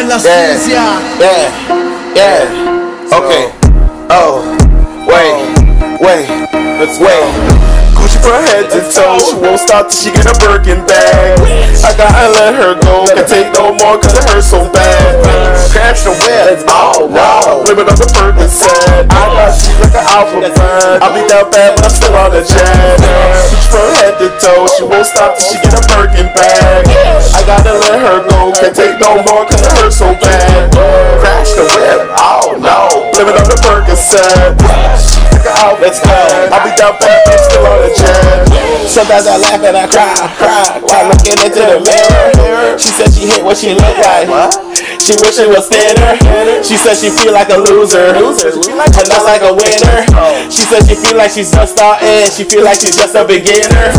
Anesthesia. Yeah, yeah. Okay. Oh, wait, wait, let's wait. Gucci from head to toe, she won't stop till she get a Birkin bag. I gotta let her go, can't take no more cause it hurts so bad. Crash the whip, oh no, living on the Percocet. I got she like an alpha fan. I'll be down bad, but I'm still on the jet. Gucci from head to toe, she won't stop till she get a Birkin bag. I can't take no more cause it hurts so bad. Crash the whip, oh no, living on the Percocet. Let's go. I'll be down but I'm still on the jet. Sometimes I laugh and I cry, cry while looking into the mirror. She said she hate what she look like. She wish she was thinner. She said she feel like a loser. And that's like a winner. She said she feel like she's just starting. She feel like she's just a beginner.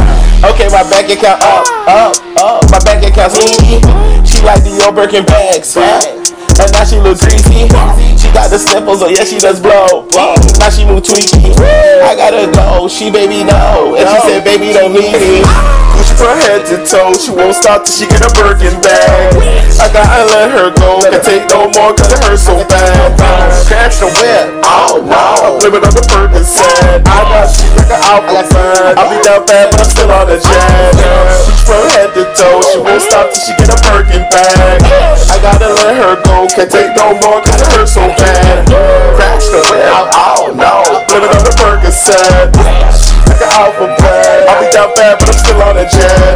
Okay, my bank account up, up, up. My bank account's easy. She like the old Birkin bags. And now she look greasy. She got the sniffles, oh yeah, she does blow. blow. Now she move tweaky. I gotta go, she baby no. And she said, baby, don't need me. Gucci from head to toe, she won't stop till she get a Birkin bag. I gotta let her go, can't take no more cause it hurts so bad. Crash the whip, oh no. I'm living on the Percocet. I got she like an alpha fan. I'll be down bad, but I'm still on the jet. She won't stop till she get a Birkin bag. I gotta let her go, can't take no more cause it hurts so bad. Crash the whip, oh no. Living on the Percocet. Like an alpha bag. I'll be down bad, but I'm still on the jet.